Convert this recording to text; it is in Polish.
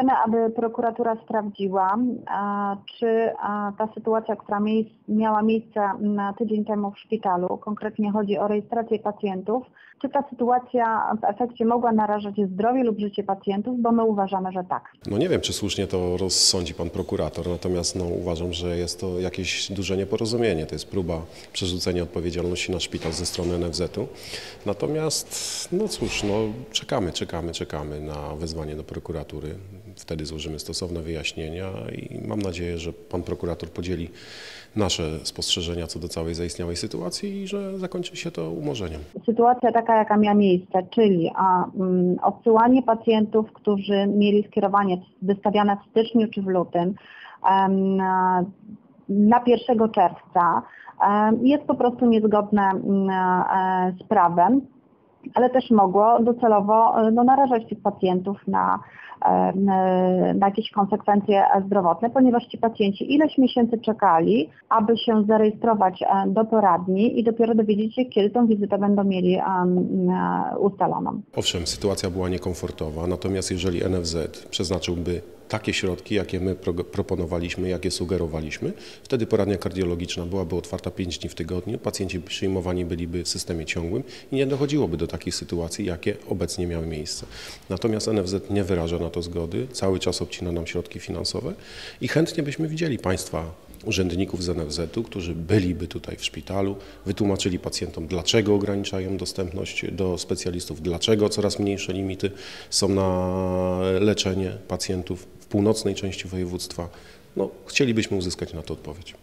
Chcemy, aby prokuratura sprawdziła, czy ta sytuacja, która miała miejsce na tydzień temu w szpitalu, konkretnie chodzi o rejestrację pacjentów, czy ta sytuacja w efekcie mogła narażać zdrowie lub życie pacjentów, bo my uważamy, że tak. No nie wiem, czy słusznie to rozsądzi pan prokurator, natomiast no, uważam, że jest to jakieś duże nieporozumienie. To jest próba przerzucenia odpowiedzialności na szpital ze strony NFZ-u. Natomiast, no cóż, no, czekamy, czekamy, czekamy na wezwanie do prokuratury. Wtedy złożymy stosowne wyjaśnienia i mam nadzieję, że pan prokurator podzieli nasze spostrzeżenia co do całej zaistniałej sytuacji i że zakończy się to umorzeniem. Sytuacja taka, jaka miała miejsce, czyli a, mm, odsyłanie pacjentów, którzy mieli skierowanie wystawiane w styczniu czy w lutym a, na 1 czerwca em, jest po prostu niezgodne mm, e, z prawem, ale też mogło docelowo e, no, narażać tych pacjentów na, em, e, na jakieś konsekwencje e, zdrowotne, ponieważ ci pacjenci ileś miesięcy czekali, aby się zarejestrować e, do poradni i dopiero dowiedzieć się, kiedy tą wizytę będą mieli e, ustaloną. Owszem, sytuacja była niekomfortowa, natomiast jeżeli NFZ przeznaczyłby takie środki, jakie my pro, proponowaliśmy, jakie sugerowaliśmy, wtedy poradnia kardiologiczna byłaby otwarta 5 dni w tygodniu, pacjenci przyjmowani byliby w systemie ciągłym i nie dochodziłoby do takich sytuacji, jakie obecnie miały miejsce. Natomiast NFZ nie wyraża na to zgody, cały czas obcina nam środki finansowe i chętnie byśmy widzieli Państwa urzędników z NFZ-u, którzy byliby tutaj w szpitalu, wytłumaczyli pacjentom, dlaczego ograniczają dostępność do specjalistów, dlaczego coraz mniejsze limity są na leczenie pacjentów północnej części województwa. No, chcielibyśmy uzyskać na to odpowiedź.